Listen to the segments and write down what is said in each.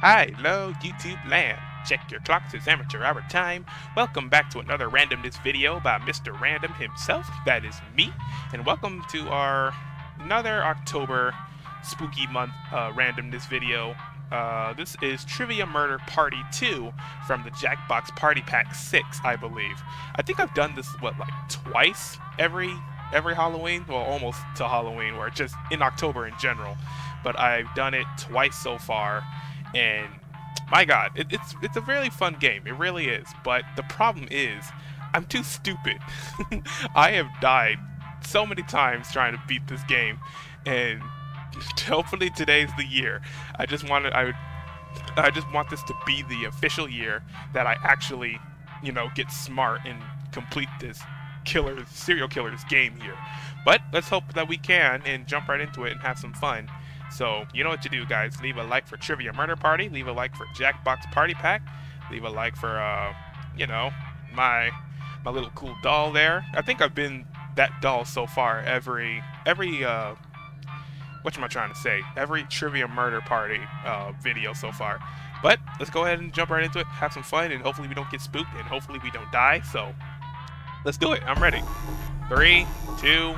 Hi, hello, YouTube land. Check your clocks, it's amateur hour time. Welcome back to another randomness video by Mr. Random himself, that is me. And welcome to our another October spooky month uh, randomness video. Uh, this is Trivia Murder Party 2 from the Jackbox Party Pack 6, I believe. I think I've done this, what, like twice every every Halloween? Well, almost to Halloween, or just in October in general. But I've done it twice so far, and my god, it, it's it's a really fun game. It really is. But the problem is, I'm too stupid. I have died so many times trying to beat this game, and hopefully today's the year. I just wanted I would I just want this to be the official year that I actually, you know, get smart and complete this killer serial killer's game here. But let's hope that we can and jump right into it and have some fun. So, you know what to do, guys. Leave a like for Trivia Murder Party. Leave a like for Jackbox Party Pack. Leave a like for, uh, you know, my my little cool doll there. I think I've been that doll so far every, every, uh, what am I trying to say? Every Trivia Murder Party uh, video so far. But let's go ahead and jump right into it, have some fun, and hopefully we don't get spooked, and hopefully we don't die. So, let's do it. I'm ready. Three, two,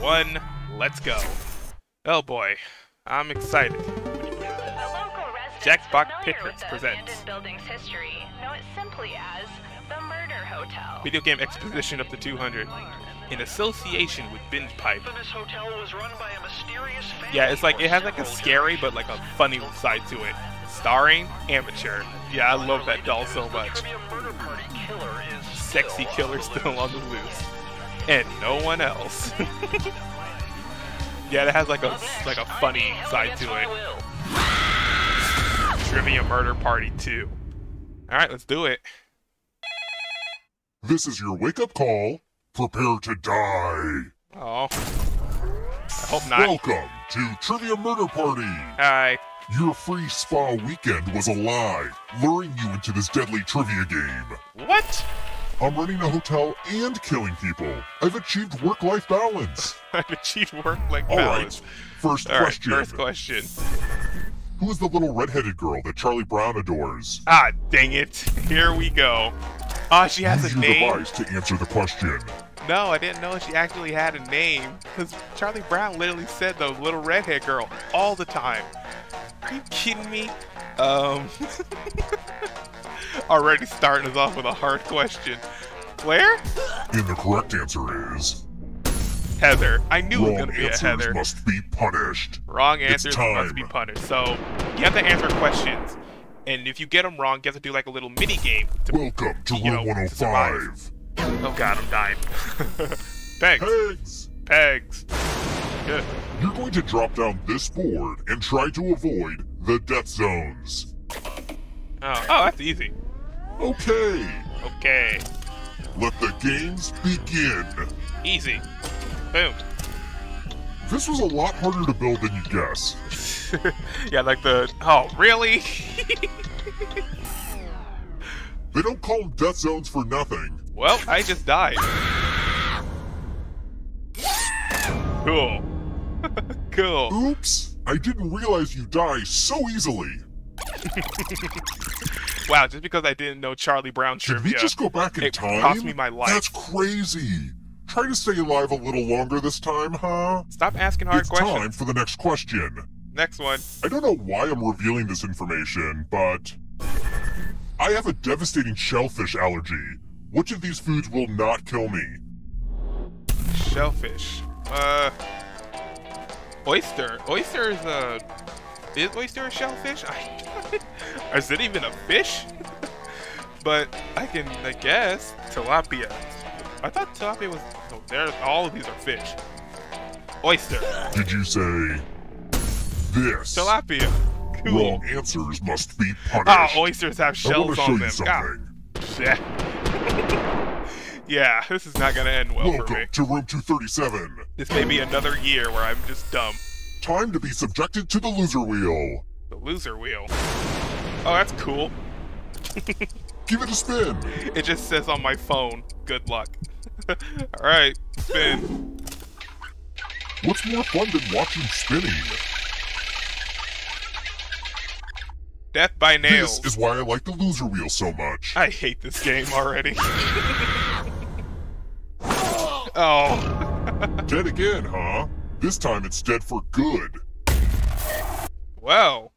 one, let's go. Oh boy. I'm excited. Jackbox Pictures presents history. Know it simply as the Murder Hotel. Video game exposition up to 200 in association with Binge Pipe. Yeah, it's like it has like a scary but like a funny side to it. Starring Amateur. Yeah, I love that doll so much. Sexy killer still on the loose. And no one else. Yeah, it has like a like a funny side to it. Trivia Murder Party 2. Alright, let's do it. This is your wake-up call. Prepare to die. Oh. I hope not. Welcome to Trivia Murder Party. Hi. Your free spa weekend was a lie, luring you into this deadly trivia game. What? I'm running a hotel and killing people. I've achieved work-life balance. I've achieved work-life balance. All right. First All question. Right, first question. Who is the little redheaded girl that Charlie Brown adores? Ah, dang it. Here we go. Ah, she has Use a name. Use device to answer the question. No, I didn't know she actually had a name. Because Charlie Brown literally said the little redhead girl all the time. Are you kidding me? Um... Already starting us off with a hard question. Claire? And the correct answer is... Heather. I knew Wrong it was going to be a Heather. must be punished. Wrong answers must be punished. So, you have to answer questions. And if you get them wrong, you have to do like a little mini game. To, Welcome to Room know, 105. To oh god, I'm dying. Pegs. Pegs. Pegs. Good. You're going to drop down this board and try to avoid the death zones. Oh, oh that's easy. Okay. Okay. Let the games begin. Easy. Boom. This was a lot harder to build than you guess. yeah, like the... Oh, really? they don't call them death zones for nothing. Well, I just died. Cool. cool. Oops. I didn't realize you die so easily. wow, just because I didn't know Charlie Brown trivia. Did we just go back in it time? cost me my life. That's crazy. Try to stay alive a little longer this time, huh? Stop asking hard it's questions. time for the next question. Next one. I don't know why I'm revealing this information, but... I have a devastating shellfish allergy. Which of these foods will not kill me? Shellfish. Uh... Oyster. Oyster is a... Is oyster a shellfish? I, is it even a fish? but I can, I guess, tilapia. I thought tilapia was. Oh, there. All of these are fish. Oyster. Did you say this? Tilapia. Cool. Wrong answers must be punished. Ah, oysters have shells on them. You something. Yeah. yeah, this is not gonna end well Welcome for me. to room 237. This may be another year where I'm just dumb. Time to be subjected to the loser wheel. The loser wheel. Oh, that's cool. Give it a spin. It just says on my phone, good luck. Alright, spin. What's more fun than watching spinning? Death by nails. This is why I like the loser wheel so much. I hate this game already. oh. dead again, huh? This time it's dead for good. Well.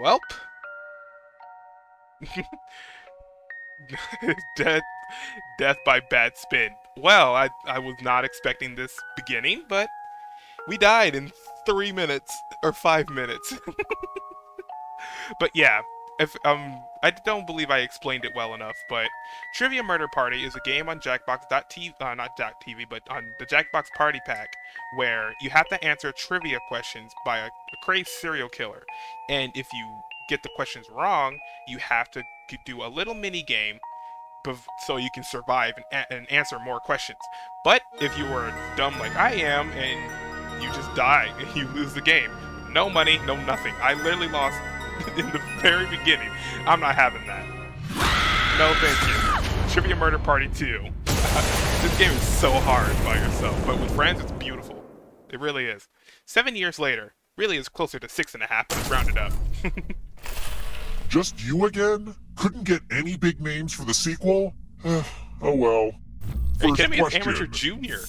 Welp. death, death by bad spin. Well, I I was not expecting this beginning, but we died in three minutes or five minutes. But yeah, if um, I don't believe I explained it well enough, but Trivia Murder Party is a game on Jackbox.tv, uh, not Jack .tv, but on the Jackbox Party Pack, where you have to answer trivia questions by a, a crazed serial killer, and if you get the questions wrong, you have to do a little mini game so you can survive and, and answer more questions. But if you were dumb like I am and you just die and you lose the game, no money, no nothing. I literally lost in the very beginning. I'm not having that. No, thank you. Trivia Murder Party 2. this game is so hard by yourself, but with friends, it's beautiful. It really is. Seven years later, really is closer to six and a half, but it's rounded up. Just you again? Couldn't get any big names for the sequel? oh well. First Are you kidding me? It's Amateur Junior.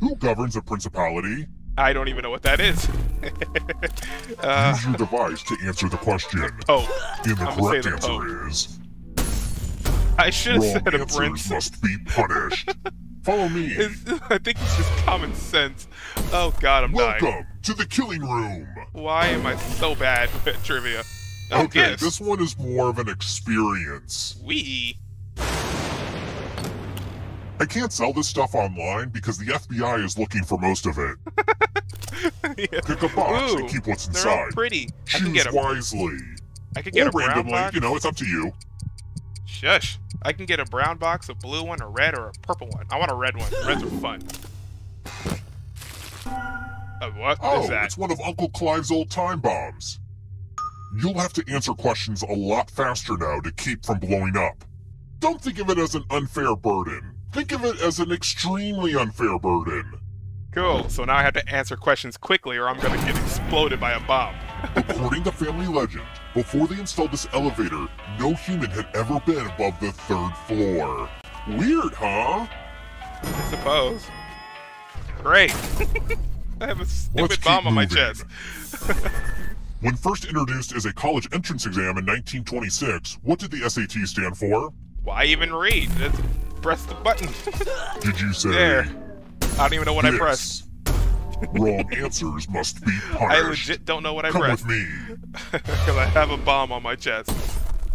Who governs a principality? I don't even know what that is. uh, Use your device to answer the question. Oh, and the I'm correct the answer Pope. is. I should have said a prince. must be punished. Follow me. It's, I think it's just common sense. Oh God, I'm Welcome dying. to the killing room. Why am I so bad at trivia? Oh, okay, yes. this one is more of an experience. We. I can't sell this stuff online because the FBI is looking for most of it. yeah. Pick a box Ooh, and keep what's inside. They're pretty. Choose I can get a, wisely. I could get or a brown randomly, box. you know, it's up to you. Shush. I can get a brown box, a blue one, a red, or a purple one. I want a red one. Reds are fun. Uh, what oh, is that? it's one of Uncle Clive's old time bombs. You'll have to answer questions a lot faster now to keep from blowing up. Don't think of it as an unfair burden. Think of it as an extremely unfair burden. Cool, so now I have to answer questions quickly or I'm gonna get exploded by a bomb. According to family legend, before they installed this elevator, no human had ever been above the third floor. Weird, huh? I suppose. Great. I have a stupid Let's bomb on my chest. when first introduced as a college entrance exam in 1926, what did the SAT stand for? Why even read? Just press the button. Did you say? There. I don't even know what this. I pressed. Wrong answers must be punished. I legit don't know what I Come pressed. with me. Because I have a bomb on my chest.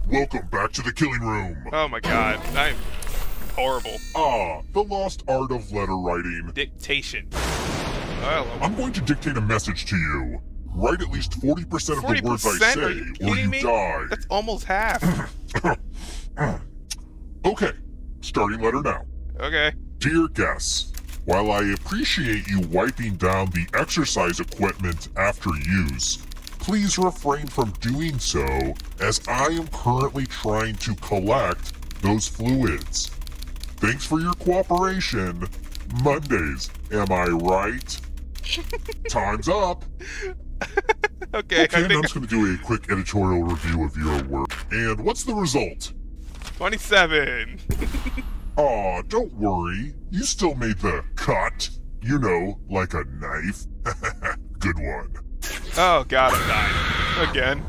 Welcome back to the killing room. Oh my god, I'm horrible. Ah, the lost art of letter writing. Dictation. Well, I'm going to dictate a message to you. Write at least 40% of 40%? the words I say, you or you me? die. That's almost half. okay, starting letter now. Okay. Dear guests, while I appreciate you wiping down the exercise equipment after use, please refrain from doing so as I am currently trying to collect those fluids. Thanks for your cooperation. Mondays, am I right? Time's up. okay, okay I'm just going to do a quick editorial review of your work. And what's the result? 27. Aw, don't worry. You still made the cut. You know, like a knife. Good one. Oh god, I'm dying. Again.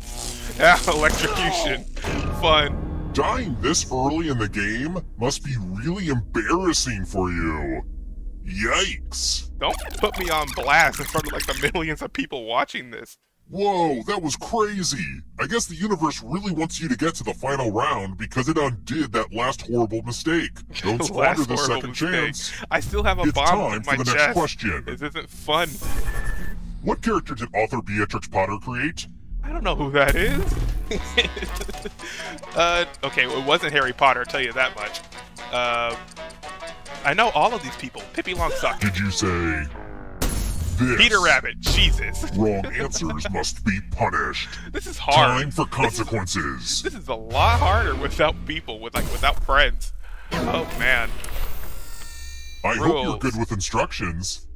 ah, electrocution. Fun. Dying this early in the game must be really embarrassing for you. Yikes. Don't put me on blast in front of like the millions of people watching this. Whoa, that was crazy. I guess the universe really wants you to get to the final round because it undid that last horrible mistake. Don't squander the second mistake. chance. I still have a it's bomb in my for the chest. next question. This isn't fun. What character did author Beatrix Potter create? I don't know who that is. uh, okay, well, it wasn't Harry Potter, I'll tell you that much. Uh, I know all of these people. Pippi Longstocking. Did you say this? Peter Rabbit. Jesus. Wrong answers must be punished. This is hard. Time for consequences. This is, this is a lot harder without people, with like without friends. Oh man. I Rules. hope you're good with instructions.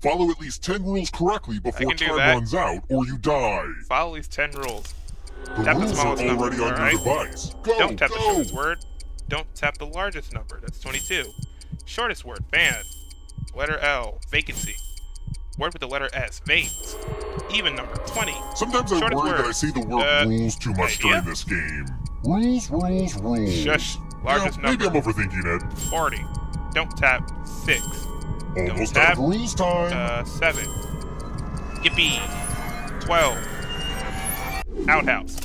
Follow at least 10 rules correctly before time runs out, or you die. Follow these 10 rules. The Tap the rules are smallest number, already on your device. Go, Don't tap the shortest word. Don't tap the largest number. That's 22. Shortest word, fan. Letter L, vacancy. Word with the letter S, veins. Even number, 20. Sometimes I worry word. that I say the word Uh, rules too much idea? during this game. Rules, rules, rules. Shush. Largest yeah, maybe number, I'm overthinking it. 40. Don't tap 6. Almost tap. out of rules time. Uh, 7. Yippee. 12. Outhouse.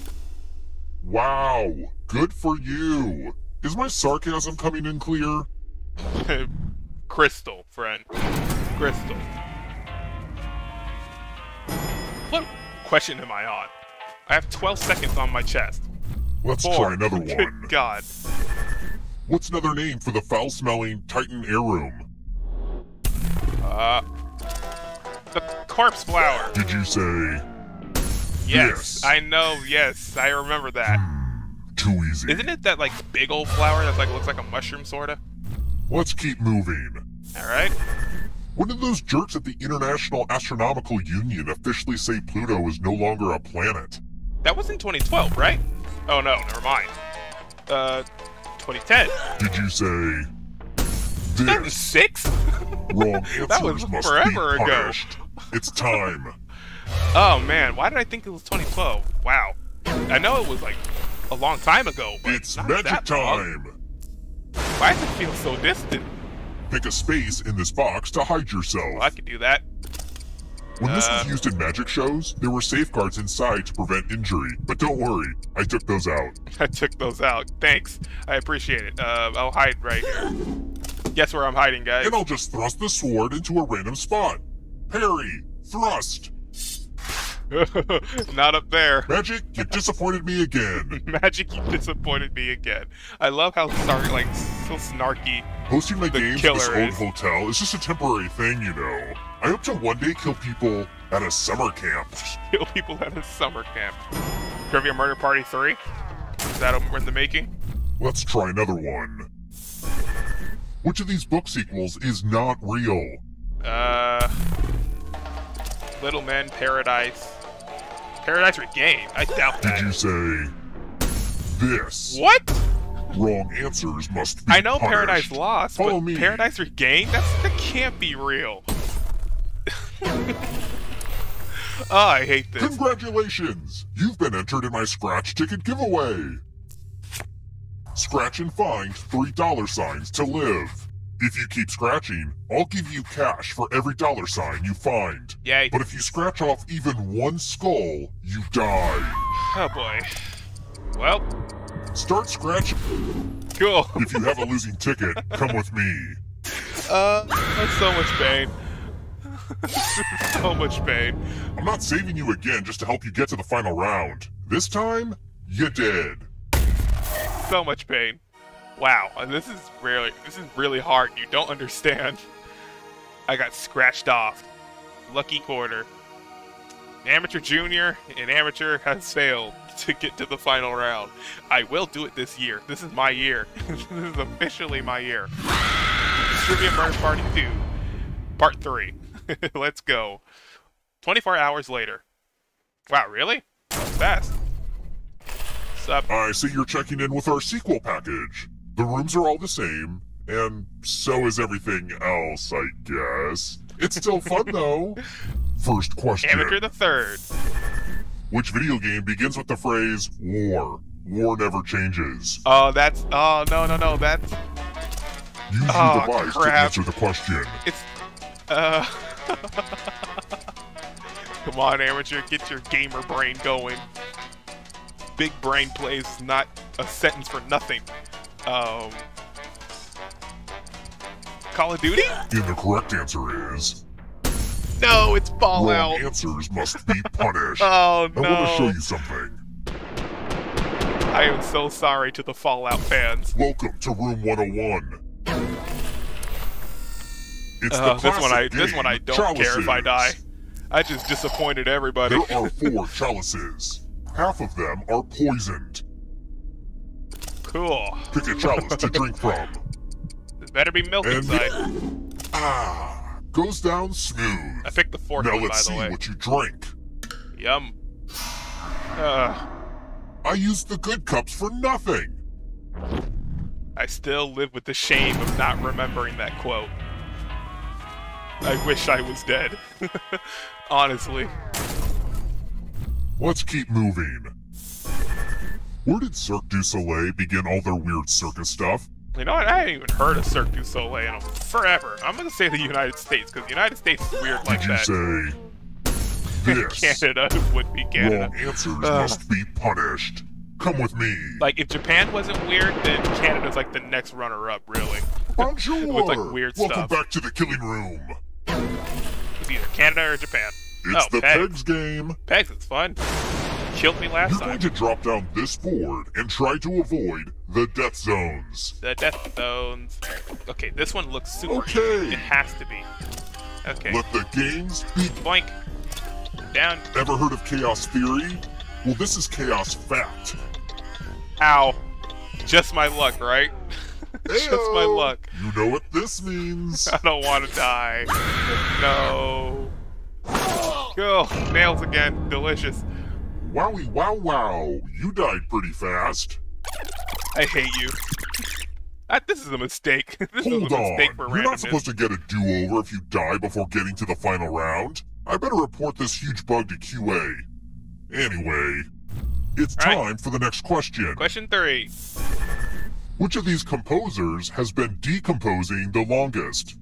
wow, good for you. Is my sarcasm coming in clear? Crystal, friend. Crystal. What question am I on? I have 12 seconds on my chest. Let's Four. try another one. Good. God. What's another name for the foul-smelling titan arum? Uh, the corpse flower. Did you say Yes, Yes. I know. Yes, I remember that. too easy? Isn't it that like big old flower that's like looks like a mushroom sorta? Let's keep moving. All right. When did those jerks at the International Astronomical Union officially say Pluto is no longer a planet? That was in 2012, right? Oh no, never mind. Uh, 2010. Did you say this? 2006? Wrong answers That was must forever ago. It's time. Oh man, why did I think it was 2012? Wow. I know it was like a long time ago, but It's not magic that long. time. Why does it feel so distant? Pick a space in this box to hide yourself. Well, I could do that. When this Uh. was used in magic shows, there were safeguards inside to prevent injury. But don't worry, I took those out. I took those out. Thanks. I appreciate it. Uh, I'll hide right here. Guess where I'm hiding, guys? And I'll just thrust the sword into a random spot. Parry, thrust. Not up there. Magic, you disappointed me again. Magic, you disappointed me again. I love how sorry, like so snarky. Hosting my games at this old hotel is just a temporary thing, you know. I hope to one day kill people at a summer camp. Kill people at a summer camp. Trivia Murder Party 3? Is that in the making? Let's try another one. Which of these book sequels is not real? Uh, Little Men Paradise. Paradise Regained. I doubt Did you say this? What? Wrong answers must be I know punished. Paradise Lost, Follow but me. Paradise Regained? That's, that can't be real. oh, I hate this. Congratulations! You've been entered in my scratch ticket giveaway. Scratch and find three dollar signs to live. If you keep scratching, I'll give you cash for every dollar sign you find. Yay. But if you scratch off even one skull, you die. Oh boy. Well, Start scratching. cool. If you have a losing ticket, come with me. Uh, that's so much pain. so much pain. I'm not saving you again just to help you get to the final round. This time, you did. So much pain. Wow, this is really this is really hard. You don't understand. I got scratched off. Lucky quarter. Amateur junior and amateur has failed to get to the final round. I will do it this year. This is my year. this is officially my year. Trivia Murder Party 2. Part 3. Let's go. 24 hours later. Wow, really? That was fast. Sup? I see you're checking in with our sequel package. The rooms are all the same, and so is everything else, I guess. It's still fun, though. First question. Amateur the third. Which video game begins with the phrase, war? War never changes. Oh, that's. Oh, no, no, no. That's. Use Oh, your device to answer the question. It's. Uh. Come on, amateur. Get your gamer brain going. Big brain plays is not a sentence for nothing. Um. Call of Duty? And the correct answer is, No, it's Fallout. wrong answers must be punished. Oh no! I want to show you something. I am so sorry to the Fallout fans. Welcome to Room 101. It's Uh, the this one I classic this one I don't care if I die. I just disappointed everybody. There are four chalices. Half of them are poisoned. Cool. Pick a chalice to drink from. There better be milk And inside. Ah, goes down smooth. I picked the fourth now one, let's see way. what you drink. Yum. Uh, I used the good cups for nothing. I still live with the shame of not remembering that quote. I wish I was dead. Honestly. Let's keep moving. Where did Cirque du Soleil begin all their weird circus stuff? You know what? I haven't even heard of Cirque du Soleil in forever. I'm gonna say the United States, because the United States is weird like did you that. say this? Canada would be Canada. Wrong answers Uh. must be punished. Come with me. Like, if Japan wasn't weird, then Canada's like the next runner-up, really. Bonjour. with, like, weird Welcome stuff. back to the killing room. It's either Canada or Japan. It's Oh, the Pegs. pegs game. Pegs, it's fun. Killed me last You're time. going to drop down this board and try to avoid the death zones. The Death Zones. Okay, this one looks super Okay. easy. It has to be. Okay, Let the games be. boink. Down. Ever heard of chaos theory? Well, this is chaos fact. Ow. Just my luck, right? Just my luck. You know what this means. I don't want to die. No. Go. Nails again. Delicious. Wowie wow wow. You died pretty fast. I hate you. Ah, this is a mistake. this Hold is a on. mistake for You're not supposed to get a do-over if you die before getting to the final round. I better report this huge bug to QA. Anyway, it's All right. time for the next question. Question three. Which of these composers has been decomposing the longest?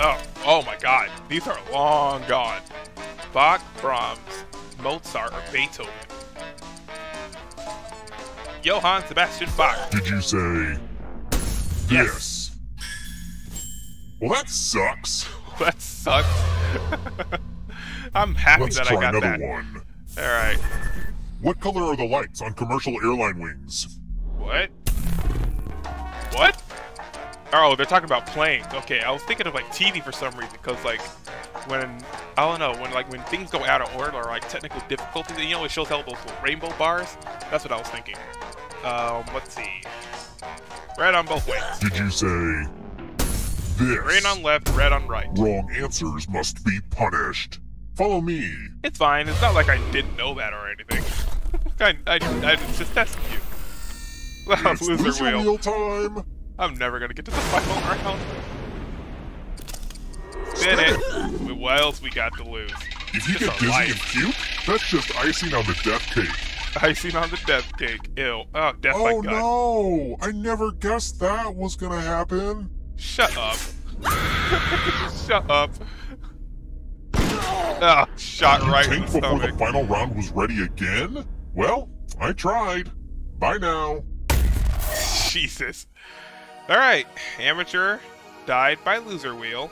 Oh, oh my god. These are long gone. Bach, Brahms, Mozart, or Beethoven. Johann Sebastian Bach. Did you say Yes. this? Well, that sucks. That sucks. I'm happy Let's that try I got another that. one. Alright. What color are the lights on commercial airline wings? What? What? Oh, they're talking about planes. Okay, I was thinking of like TV for some reason, because like when I don't know when like when things go out of order or like technical difficulties, you know, it shows all those rainbow bars. That's what I was thinking. Um, let's see. Red on both ways. Did you say this? Green on left, red on right. Wrong answers must be punished. Follow me. It's fine. It's not like I didn't know that or anything. I, I, I was just testing you. It's Loser loser wheel. wheel time. I'm never gonna get to the final round. Spin it. What else we got to lose? If you get dizzy life. and puke, that's just icing on the death cake. Icing on the death cake. Ew. Oh, death oh no! I never guessed that was gonna happen. Shut up. Shut up. Ah, shot You right the before the final round was ready again? Well, I tried. Bye now. Jesus. Alright. Amateur died by loser wheel.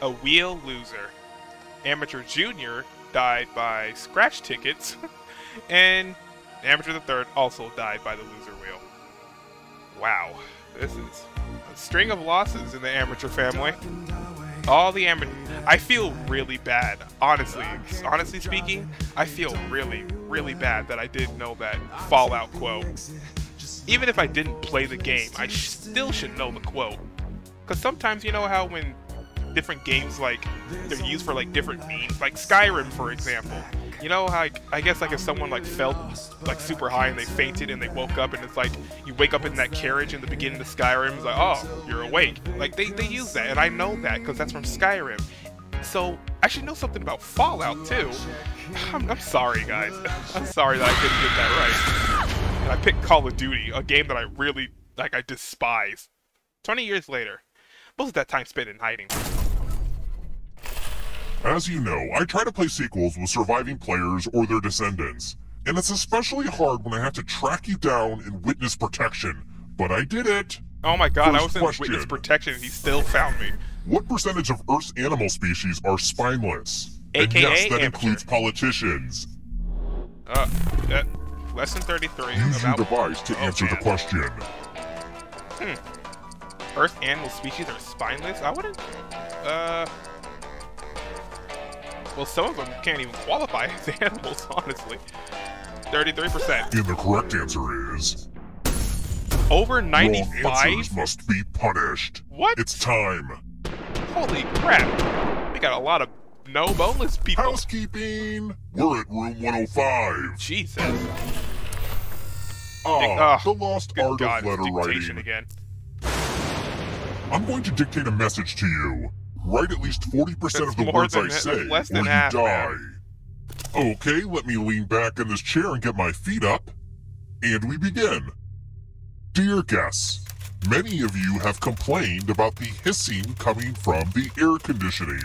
A wheel loser. Amateur junior died by scratch tickets. and amateur the third also died by the loser wheel. Wow. This is a string of losses in the amateur family. All the amateur. I feel really bad. Honestly, honestly speaking, I feel really, really bad that I didn't know that Fallout quote even if I didn't play the game, I still should know the quote. Because sometimes, you know how when different games, like, they're used for, like, different means? Like Skyrim, for example. You know like, I guess, like, if someone, like, felt, like, super high and they fainted and they woke up and it's like, you wake up in that carriage in the beginning of Skyrim, it's like, oh, you're awake. Like, they, they use that, and I know that because that's from Skyrim. So, I should know something about Fallout, too. I'm, I'm sorry, guys. I'm sorry that I didn't get that right and I picked Call of Duty, a game that I really like. I despise. Twenty years later, most of that time spent in hiding. As you know, I try to play sequels with surviving players or their descendants, and it's especially hard when I have to track you down in witness protection. But I did it! Oh my god, I First was in question. witness protection and he still found me. What percentage of Earth's animal species are spineless? and AKA yes, that amateur. includes politicians. Uh, uh lesson 33 Use your device to Oh, answer the man. question. Earth animal species are spineless. I wouldn't. Uh. Well, some of them can't even qualify as animals, honestly. 33%. And the correct answer is Over wrong 95? answers must be punished. What? It's time. Holy crap! We got a lot of no boneless people. Housekeeping! We're at room 105. Jesus. Ah, Dic- the lost art God, of letter writing. again. I'm going to dictate a message to you. Write at least 40% That's of the words than- I say, less or you half, die. man. Okay, let me lean back in this chair and get my feet up. And we begin. Dear guests, many of you have complained about the hissing coming from the air conditioning.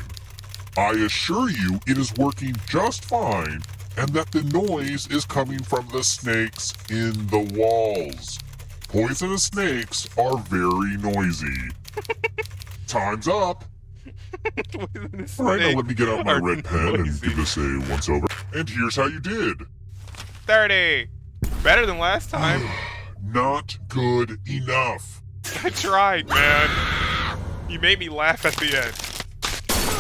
I assure you it is working just fine and that the noise is coming from the snakes in the walls. Poisonous snakes are very noisy. Time's up. All right, now let me get out my red pen and noisy. give this a once over. And here's how you did. 30. Better than last time. Not good enough. I tried, man. You made me laugh at the end.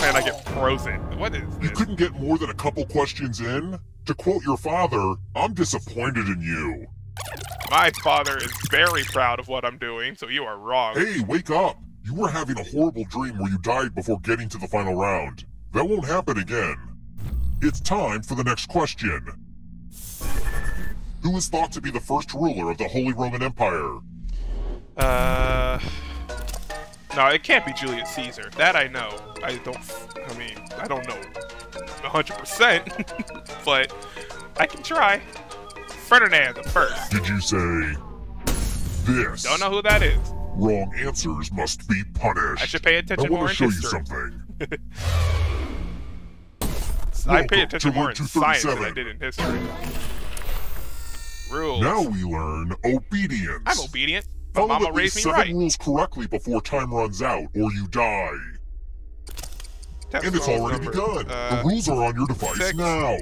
And I get frozen. What is this? You couldn't get more than a couple questions in? To quote your father, I'm disappointed in you. My father is very proud of what I'm doing, so you are wrong. Hey, wake up! You were having a horrible dream where you died before getting to the final round. That won't happen again. It's time for the next question. Who is thought to be the first ruler of the Holy Roman Empire? Uh. No, it can't be Julius Caesar. That I know. I don't. I mean, I don't know 100%, but I can try. Ferdinand the First. Did you say this? Don't know who that is. Wrong answers must be punished. I should pay I attention more want to show you something. I pay attention more in science than I did in history. Rules. Now we learn obedience. I'm obedient. My Follow mama raised me seven right. rules correctly before time runs out, or you die. And it's already number. begun. Uh, the rules are on your device six. now.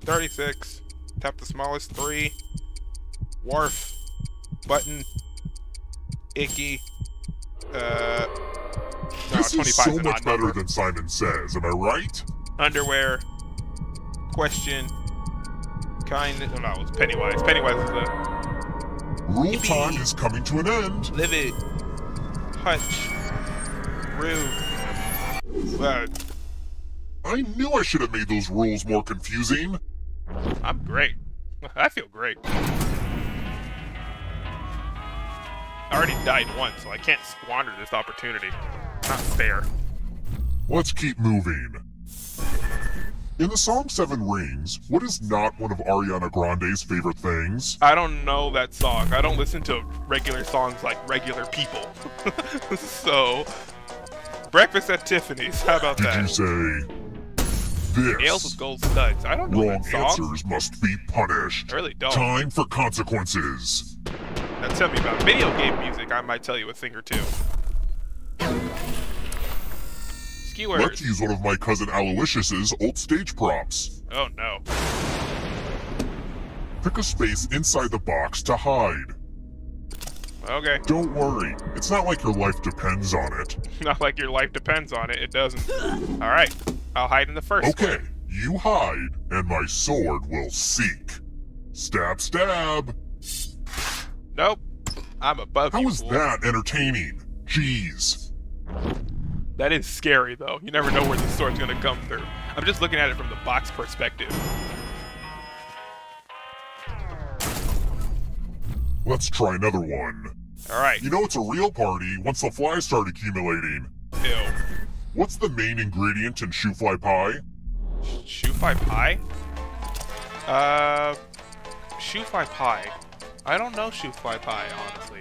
36. Tap the smallest three. Wharf. Button. Icky. Uh. No, this 25 is so much better number. than Simon Says, am I right? Underwear. Question. Kind. Oh, no, it's Pennywise. Pennywise is the. Rule time is coming to an end. Livid. Hutch. Rude. Uh, I knew I should have made those rules more confusing. I'm great. I feel great. I already died once, so I can't squander this opportunity. Not fair. Let's keep moving. In the song Seven Rings, what is not one of Ariana Grande's favorite things? I don't know that song. I don't listen to regular songs like regular people. so, Breakfast at Tiffany's. How about Did that? you say this? Ales with gold studs. I don't know Wrong that song. answers must be punished. I really don't. Time for consequences. Now tell me about video game music. I might tell you a thing or two. Skewers. Let's use one of my cousin Aloysius's old stage props. Oh no. Pick a space inside the box to hide. Okay. Don't worry, it's not like your life depends on it. Not like your life depends on it. It doesn't. All right. I'll hide in the first. Okay, one. you hide, and my sword will seek. Stab, stab. Nope. I'm above How you. is fool. that entertaining? Jeez. That is scary, though. You never know where the sword's gonna come through. I'm just looking at it from the box perspective. Let's try another one. All right. You know it's a real party once the flies start accumulating. Ew. What's the main ingredient in shoofly pie? Shoofly pie? Uh, shoofly pie. I don't know shoofly pie, honestly.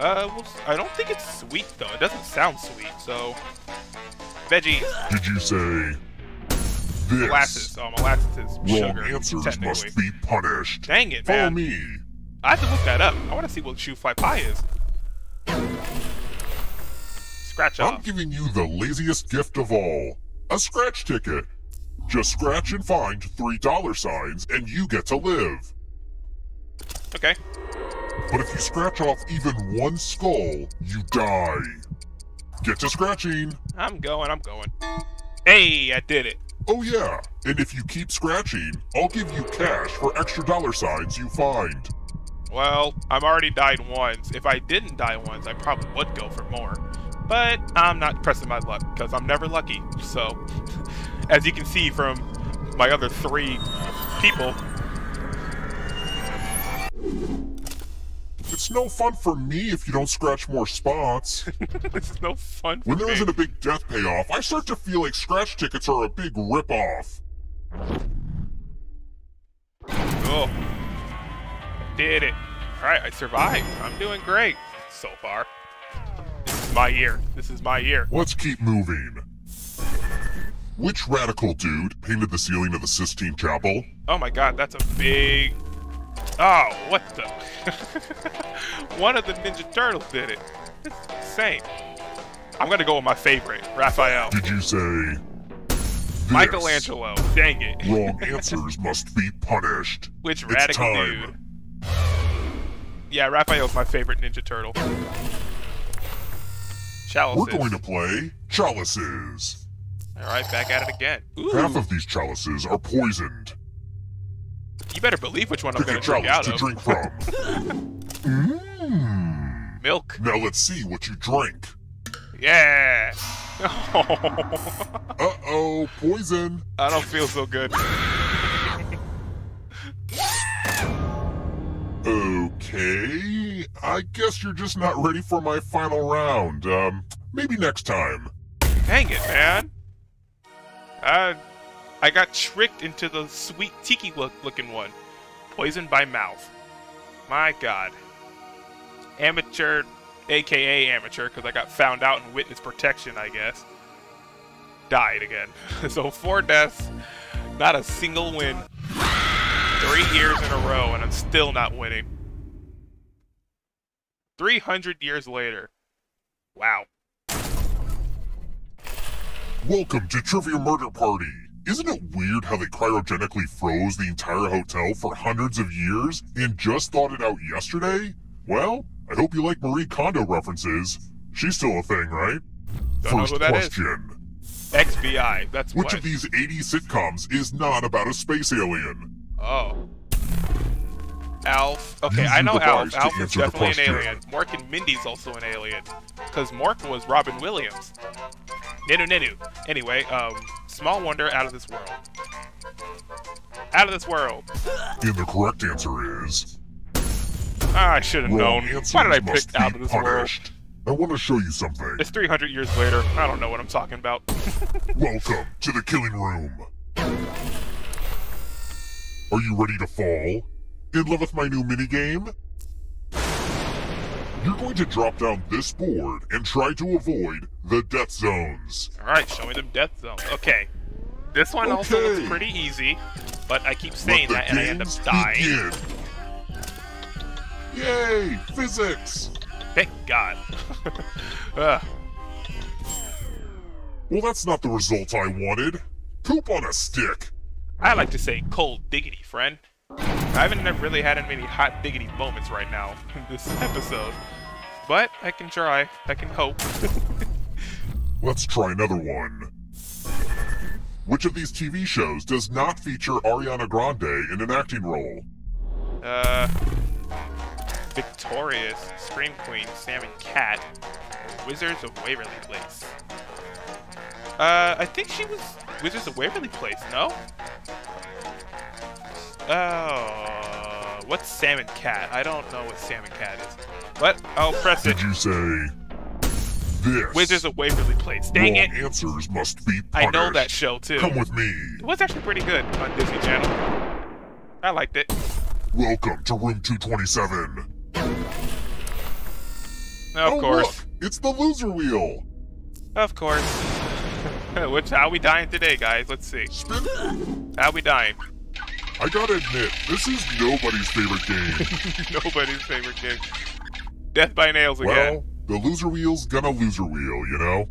Uh, well, I don't think it's sweet though. It doesn't sound sweet, so veggies, Did you say this? molasses. Oh, molasses is Wrong sugar, answers must be punished. Dang it, Follow man! me. I have to look that up. I want to see what shoofly pie is. Scratch off. I'm giving you the laziest gift of all a scratch ticket. Just scratch and find three dollar signs, and you get to live. Okay. But if you scratch off even one skull, you die. Get to scratching. I'm going. I'm going. Hey, I did it. Oh, yeah, and if you keep scratching, I'll give you cash for extra dollar signs you find. Well, I've already died once. If I didn't die once, I probably would go for more. But I'm not pressing my luck, because I'm never lucky. So, as you can see from my other three people, It's no fun for me if you don't scratch more spots. it's no fun for When there isn't a big death payoff, I start to feel like scratch tickets are a big rip-off. Oh. I did it. Alright, I survived. I'm doing great so far. This is my year. This is my year. Let's keep moving. Which radical dude painted the ceiling of the Sistine Chapel? Oh my god, that's a big... Oh, what the... One of the Ninja Turtles did it. It's insane. I'm gonna go with my favorite, Raphael. Did you say... this? Michelangelo. Dang it. Wrong answers must be punished. Which It's radical time. dude? Yeah, Raphael's my favorite Ninja Turtle. Chalices. We're going to play chalices. Alright, back at it again. Ooh, Half of these chalices are poisoned. You better believe which one I'm gonna drink out chalice of. to drink from. Mmm. Milk. Now let's see what you drink. Yeah. Uh-oh, poison. I don't feel so good. Okay, I guess you're just not ready for my final round. Um, maybe next time. Dang it, man. I, I got tricked into the sweet tiki look looking one. Poisoned by mouth. My god. Amateur, aka amateur, because I got found out in witness protection, I guess. Died again. so four deaths, not a single win. Three years in a row, and I'm still not winning. 300 years later. Wow. Welcome to Trivia Murder Party. Isn't it weird how they cryogenically froze the entire hotel for hundreds of years and just thought it out yesterday? Well, I hope you like Marie Kondo references. She's still a thing, right? Don't know First that is. question. XBI. That's Which what. of these 80 sitcoms is not about a space alien? Oh. Alf. Okay, Use I know Alf. Alf is definitely an alien. Mork and Mindy's also an alien. Because Mork was Robin Williams. Nanu Nanu. Anyway, um, Small Wonder out of this world. Out of this world. And the correct answer is I should have known. Why did I pick out of this world? I want to show you something. It's 300 years later. I don't know what I'm talking about. Welcome to the killing room. Are you ready to fall? In love with my new minigame? You're going to drop down this board and try to avoid the death zones. Alright, show me them death zones. Okay. This one also looks pretty easy, but I keep saying that and I end up dying. begin. Yay! Physics! Thank God. Well, that's not the result I wanted. Poop on a stick. I like to say cold diggity, friend. I haven't really had any hot diggity moments right now in this episode. But I can try. I can hope. Let's try another one. Which of these TV shows does not feature Ariana Grande in an acting role? uh. Victorious, Scream Queen, Sam & Cat, Wizards of Waverly Place. Uh, I think she was Wizards of Waverly Place, no? Oh, what's Sam & Cat? I don't know what Sam & Cat is. But I'll oh, press it. Did you say this? Wizards of Waverly Place. Dang Wrong it! answers must be I know that show too. Come with me. It was actually pretty good on Disney Channel. I liked it. Welcome to room 227. Of oh, course. look, it's the loser wheel. Of course. Which how we dying today, guys? Let's see. Spin. How we dying? I gotta admit, this is nobody's favorite game. Nobody's favorite game. Death by nails again. well, the loser wheel's gonna loser wheel, you know?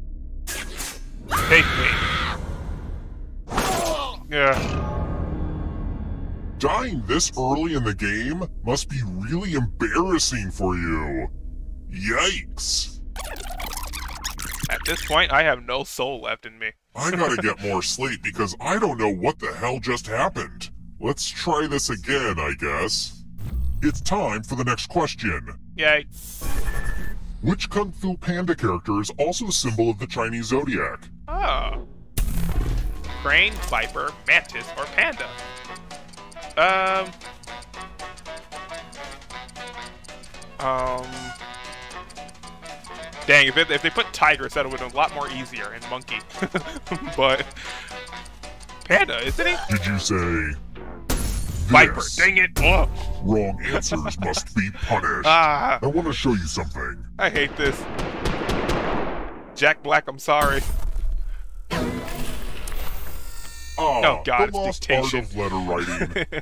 Take me. Yeah. Dying this early in the game must be really embarrassing for you. Yikes. At this point, I have no soul left in me. I gotta get more sleep because I don't know what the hell just happened. Let's try this again, I guess. It's time for the next question. Yay. Which Kung Fu Panda character is also a symbol of the Chinese zodiac? Oh. Crane, viper, mantis, or panda? Um. Um. Dang, if, it, if they put tigers, that would have been a lot more easier, and monkey. but. Panda, isn't he? Did you say. Viper, this? dang it! Oh. Wrong answers must be punished. Ah, I want to show you something. I hate this. Jack Black, I'm sorry. Ah, Oh, God, the it's lost art dictation. of letter writing.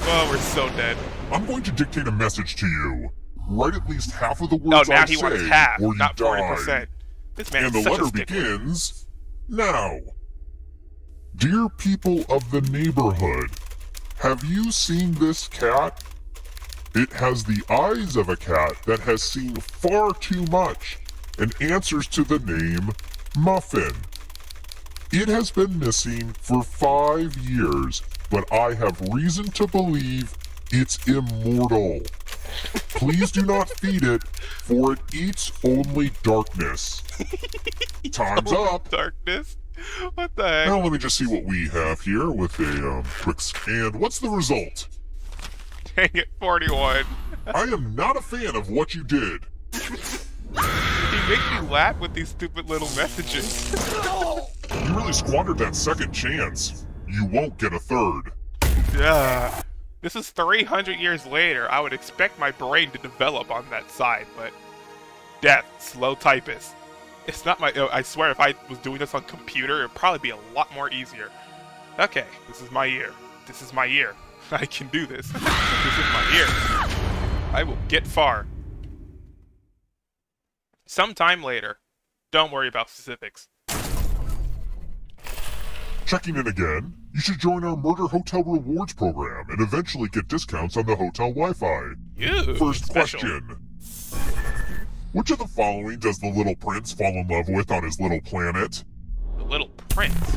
oh, we're so dead. I'm going to dictate a message to you. Write at least half of the Oh, words now I he say, wants half, or you not die. forty percent. This man And the letter begins now. Dear people of the neighborhood, have you seen this cat? It has the eyes of a cat that has seen far too much and answers to the name Muffin. It has been missing for five years, but I have reason to believe it's immortal. Please do not feed it, for it eats only darkness. Time's up. Darkness. What the heck? Now let me just see what we have here with a um, quick scan. What's the result? Dang it, 41. I am not a fan of what you did. He makes me laugh with these stupid little messages. You really squandered that second chance. You won't get a third. Yeah. This is 300 years later. I would expect my brain to develop on that side, but death, slow typist. It's not my. I swear, if I was doing this on computer, it'd probably be a lot more easier. Okay, this is my year. This is my year. I can do this. this is my year. I will get far. Sometime later. Don't worry about specifics. Checking in again, you should join our Murder Hotel Rewards program and eventually get discounts on the hotel Wi-Fi. You First question. Which of the following does the little prince fall in love with on his little planet? The Little Prince.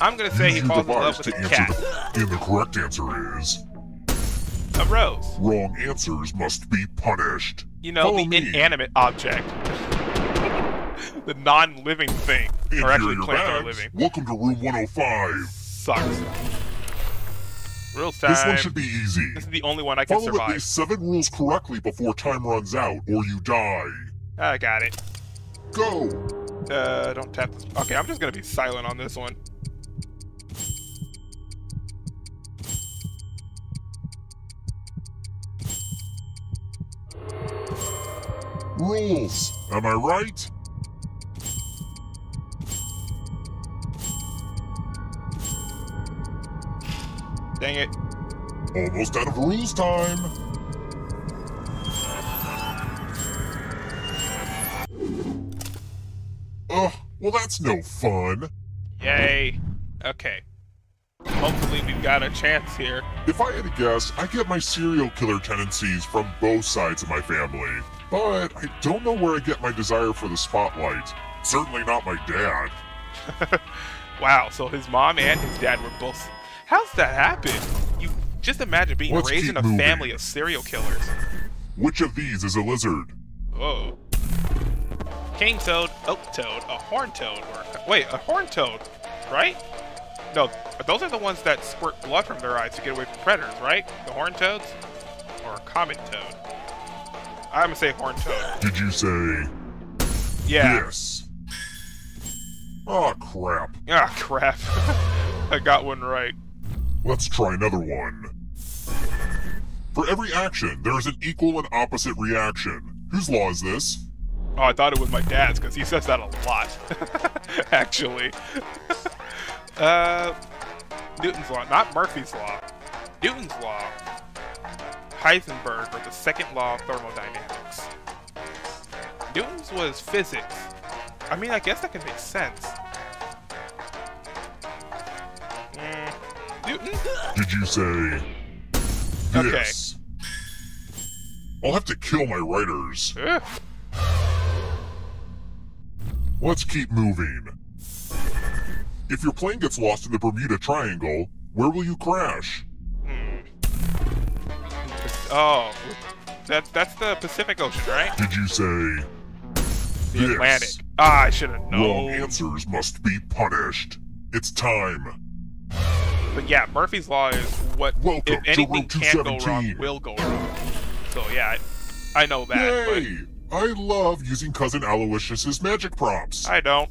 I'm gonna say he Use your falls in love with a cat. the... And the correct answer is... A rose. Wrong answers must be punished. You know, Follow the me. inanimate object. the non-living thing. Or actually plants are living. Welcome to room 105. Sucks. Rules time. This one should be easy. This is the only one I can Follow at survive. least seven rules correctly before time runs out, or you die. I got it. Go! Uh, don't tap this. Okay, I'm just gonna be silent on this one. Rules! Am I right? Dang it. Almost out of rules time. Ugh, well that's no fun. Yay. Okay. Hopefully we've got a chance here. If I had to guess, I get my serial killer tendencies from both sides of my family. But I don't know where I get my desire for the spotlight. Certainly not my dad. Wow, so his mom and his dad were both. How's that happen? You just imagine being Let's raised in a moving. family of serial killers. Which of these is a lizard? Whoa. King toad, oak toad, a horn toad, or wait, a horn toad, right? No, those are the ones that squirt blood from their eyes to get away from predators, right? The horn toads, or a common toad. I'm gonna say horn toad. Did you say Yeah. yes? Oh crap. Ah, crap. I got one right. Let's try another one. For every action, there is an equal and opposite reaction. Whose law is this? Oh, I thought it was my dad's because he says that a lot. Actually. uh, Newton's law, not Murphy's law. Newton's law. Heisenberg, or the second law of thermodynamics. Newton's was physics. I mean, I guess that can make sense. Did you say Okay. this? I'll have to kill my writers. Ugh. Let's keep moving. If your plane gets lost in the Bermuda Triangle, where will you crash? Hmm. Oh, That's that's the Pacific Ocean, right? Did you say The? Atlantic. Ah, I should have Wrong known. answers must be punished. It's time. But yeah, Murphy's Law is what Welcome if anything can go wrong 217. will go wrong. So yeah, I, I know that, Yay! I love using Cousin Aloysius's magic props. I don't.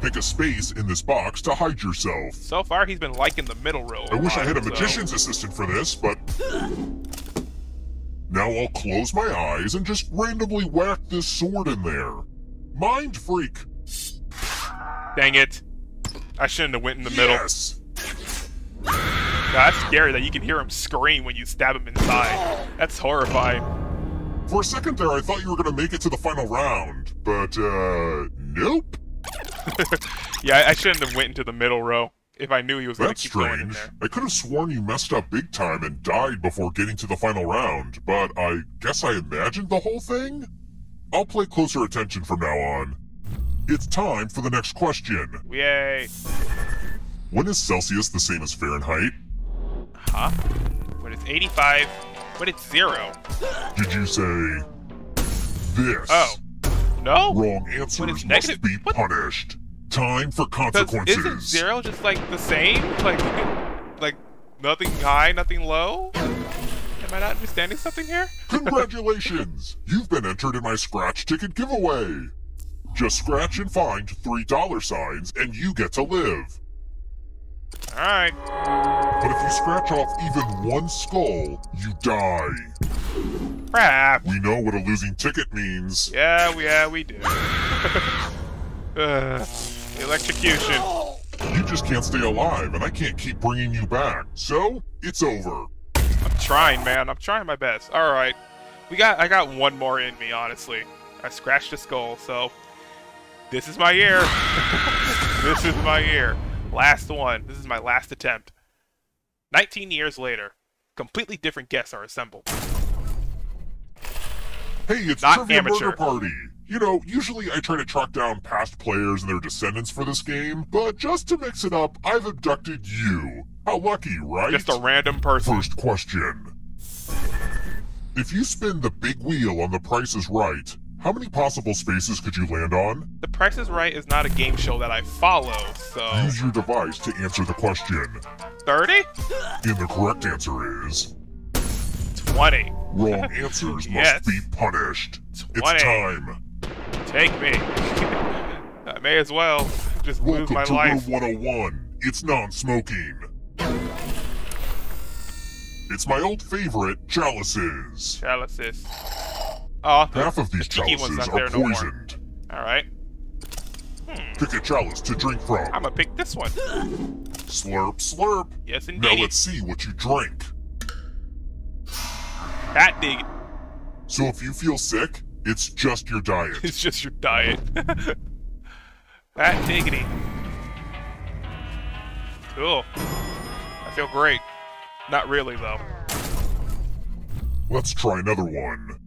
Pick a space in this box to hide yourself. So far, he's been liking the middle row. I wish I had a so- magician's assistant for this, but... Now I'll close my eyes and just randomly whack this sword in there. Mind freak. Dang it! I shouldn't have went in the middle. Yes. God, that's scary that you can hear him scream when you stab him inside. That's horrifying. For a second there, I thought you were gonna make it to the final round, but, uh, nope. Yeah, I- shouldn't have went into the middle row if I knew he was going to keep going in strange. there. I could have sworn you messed up big time and died before getting to the final round, but I guess I imagined the whole thing? I'll play closer attention from now on. It's time for the next question. Yay! When is Celsius the same as Fahrenheit? Huh? When it's 85, when it's zero. Did you say this? Oh. No? Wrong answers it's must negative- be what? punished. Time for consequences. isn't zero just like the same? Like, like nothing high, nothing low? Am I not understanding something here? Congratulations! You've been entered in my scratch ticket giveaway. Just scratch and find three dollar signs and you get to live. Alright. But if you scratch off even one skull, you die. Crap. We know what a losing ticket means. Yeah, we, yeah, we do. Ugh. electrocution. You just can't stay alive, and I can't keep bringing you back. So, it's over. I'm trying, man. I'm trying my best. All right, we got. I got one more in me, honestly. I scratched a skull, so this is my year. this is my year. Last one. This is my last attempt. 19 years later, completely different guests are assembled. Hey, it's Not Trivia amateur. Murder Party. You know, usually I try to track down past players and their descendants for this game, but just to mix it up, I've abducted you. How lucky, right? Just a random person. First question. If you spin the big wheel on The Price is Right, how many possible spaces could you land on? The Price is Right is not a game show that I follow, so Use your device to answer the question. 30, And the correct answer is 20. wrong answers Yes. must be punished. 20. It's time. Take me. I may as well just lose Welcome my to life. Room 101. It's non-smoking. It's my old favorite, chalices. Chalices. Oh, Half of these the chalices are no poisoned. Alright. Hmm. Pick a chalice to drink from. I'm gonna pick this one. Slurp, slurp. Yes, indeed. Now let's see what you drink. That dig. So if you feel sick, it's just your diet. It's just your diet. that diggity. Cool. I feel great. Not really, though. Let's try another one.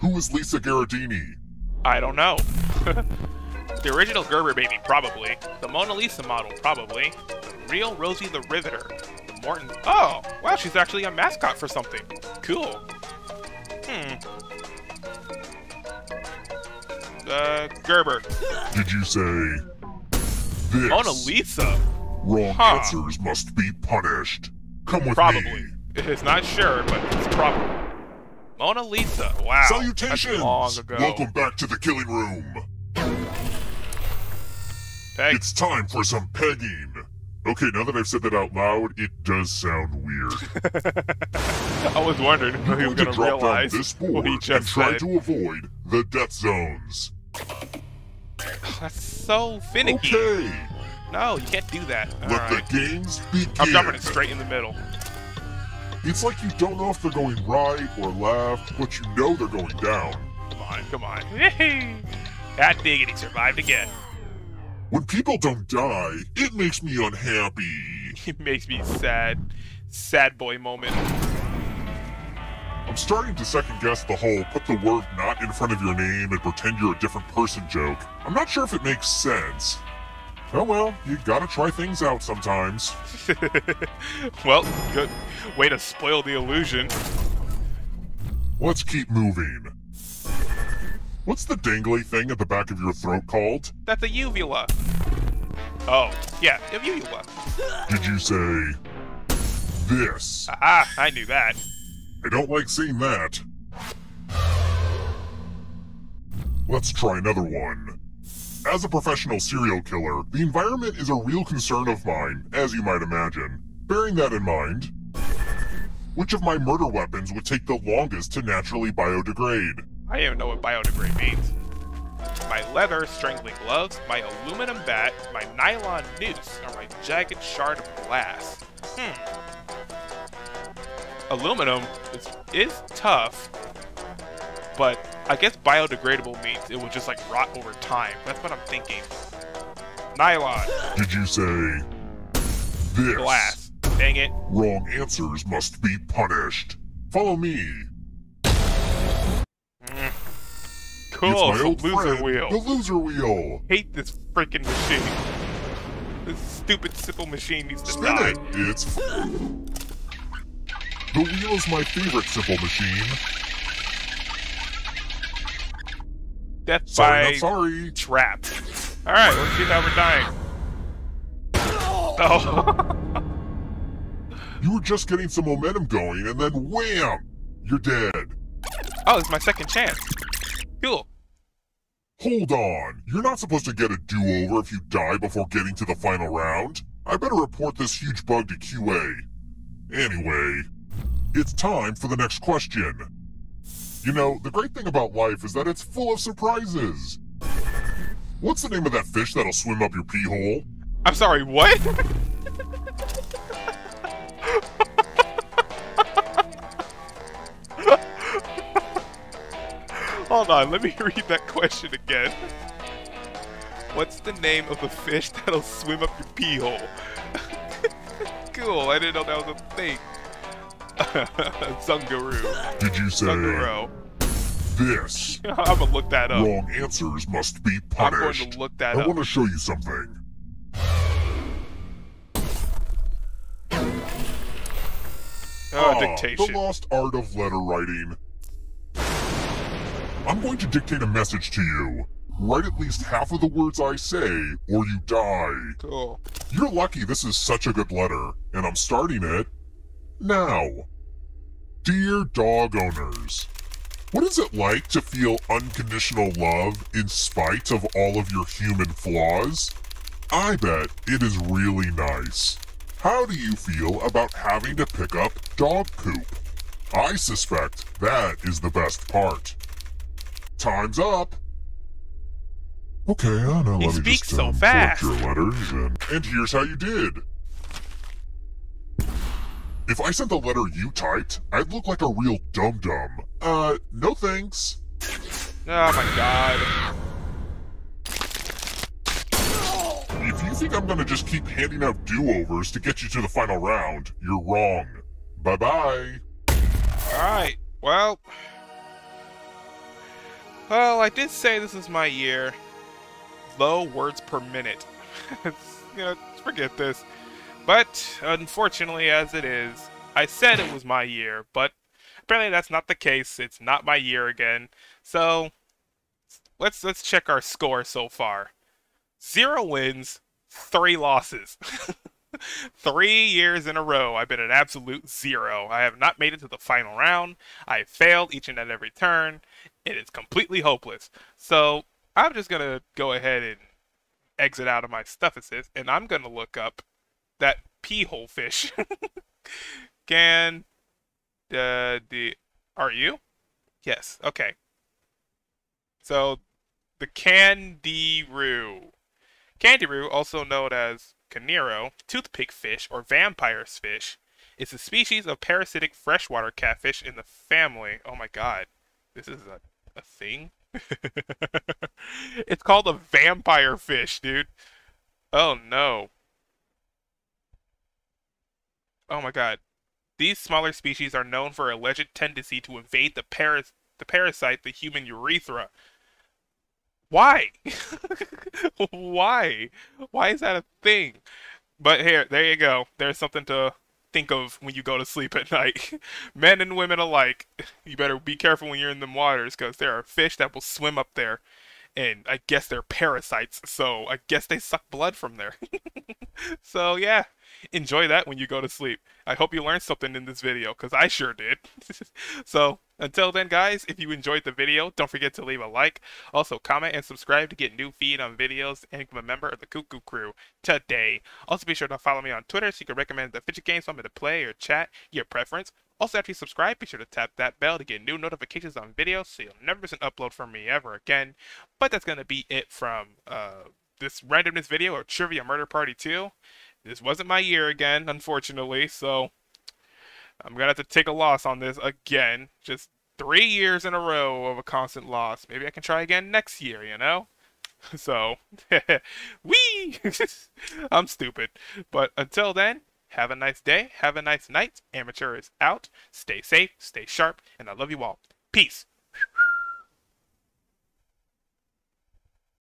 Who is Lisa Gherardini? I don't know. the original Gerber baby, probably. The Mona Lisa model, probably. The real Rosie the Riveter. The Morton. Oh, wow, she's actually a mascot for something. Cool. Hmm. Uh, Gerber. Did you say this? Mona Lisa. Wrong Huh. answers must be punished. Come with Probably. me. It's not sure, but it's probably. Mona Lisa. Wow. Salutations! Welcome back to the killing room. Peg. It's time for some pegging. Okay, now that I've said that out loud, it does sound weird. I was wondering if You're he was going to gonna drop down realize this board and just try said. to avoid the death zones. That's so finicky. Okay, No, you can't do that. let Alright. the games begin. I'm jumping it straight in the middle. It's like you don't know if they're going right or left, but you know they're going down. Come on, come on. that diggity survived again. When people don't die, it makes me unhappy. It makes me sad. Sad boy moment. I'm starting to second guess the whole put the word not in front of your name and pretend you're a different person joke. I'm not sure if it makes sense. Oh well, you gotta try things out sometimes. well, good way to spoil the illusion. Let's keep moving. What's the dangly thing at the back of your throat called? That's a uvula. Oh, yeah, a uvula. Did you say this? Ah, I knew that. I don't like seeing that. Let's try another one. As a professional serial killer, the environment is a real concern of mine, as you might imagine. Bearing that in mind, which of my murder weapons would take the longest to naturally biodegrade? I don't even know what biodegrade means. My leather strangling gloves, my aluminum bat, my nylon noose, or my jagged shard of glass. Hmm. Aluminum is, is tough, but I guess biodegradable means it will just like rot over time. That's what I'm thinking. Nylon. Did you say this? Glass. Dang it. Wrong answers must be punished. Follow me. Mm. Cool. It's my old loser friend, wheel. The loser wheel. Hate this freaking machine. This stupid simple machine needs to Spin die. it. It's. The wheel is my favorite simple machine. Death Sorry, by sorry. trap. Alright, let's see how we're dying. Oh. You were just getting some momentum going, and then wham! You're dead. oh, it's my second chance. Cool. Hold on. You're not supposed to get a do-over if you die before getting to the final round. I better report this huge bug to QA. Anyway, it's time for the next question. You know, the great thing about life is that it's full of surprises. What's the name of that fish that'll swim up your pee hole? I'm sorry, what? Hold on, let me read that question again. What's the name of the fish that'll swim up your pee hole? cool, I didn't know that was a thing. Zungaroo. Did you say Zungaro. this? I'm gonna look that up. Wrong answers must be punished. I'm going to look that I up. want to show you something. Oh, Ah, dictation. The lost art of letter writing. I'm going to dictate a message to you. Write at least half of the words I say, or you die. Cool. You're lucky this is such a good letter, and I'm starting it now. Dear dog owners, what is it like to feel unconditional love in spite of all of your human flaws? I bet it is really nice. How do you feel about having to pick up dog poop? I suspect that is the best part. Time's up. Okay, uh, now He let me speaks just so um, fast. your letters, and, and here's how you did. If I sent the letter you typed, I'd look like a real dum-dum. Uh, no thanks. Oh my god. If you think I'm gonna just keep handing out do-overs to get you to the final round, you're wrong. Bye-bye. Alright, well. Well, I did say this is my year. Low words per minute. You know, forget this. But, unfortunately, as it is, I said it was my year, but apparently that's not the case. It's not my year again. So, let's let's check our score so far. Zero wins, three losses. Three years in a row, I've been an absolute zero. I have not made it to the final round. I failed each and at every turn. It is completely hopeless. So I'm just gonna go ahead and exit out of my stuff assist, and I'm gonna look up that pea hole fish. Can uh, the are you? Yes. Okay. So the candiru. Candiru, also known as Caniro, toothpick fish, or vampire's fish, is a species of parasitic freshwater catfish in the family. Oh my god. This is a, a thing? it's called a vampire fish, dude. Oh no. Oh my god. These smaller species are known for alleged tendency to invade the paras- the parasite, the human urethra. Why? Why? Why is that a thing? But here, there you go. There's something to think of when you go to sleep at night. Men and women alike, you better be careful when you're in them waters because there are fish that will swim up there. And I guess they're parasites, so I guess they suck blood from there. so yeah, enjoy that when you go to sleep. I hope you learned something in this video, because I sure did. so, until then, guys, if you enjoyed the video, don't forget to leave a like. Also, comment and subscribe to get new feed on videos and become a member of the Cuckoo Crew today. Also, be sure to follow me on Twitter so you can recommend the fidget games for me to play or chat, your preference. Also, after you subscribe, be sure to tap that bell to get new notifications on videos so you'll never miss an upload from me ever again. But that's going to be it from uh, this randomness video or Trivia Murder Party 2. This wasn't my year again, unfortunately, so I'm going to have to take a loss on this again. Just three years in a row of a constant loss. Maybe I can try again next year, you know? So, wee! I'm stupid. But until then, have a nice day, have a nice night. Amateur is out. Stay safe, stay sharp, and I love you all. Peace.